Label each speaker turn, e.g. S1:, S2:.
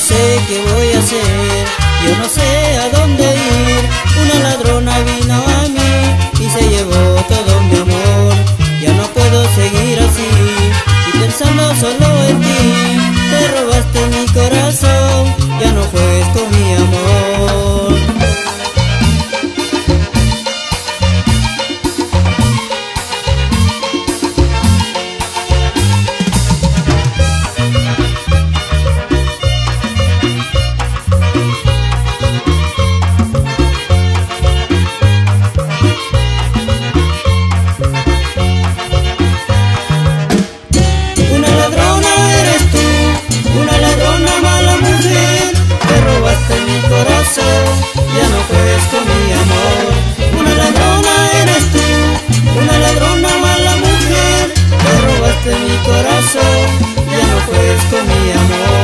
S1: sé qué voy a hacer, yo no sé a dónde ir. Una ladrona vino a mí ya no fue con mi amor.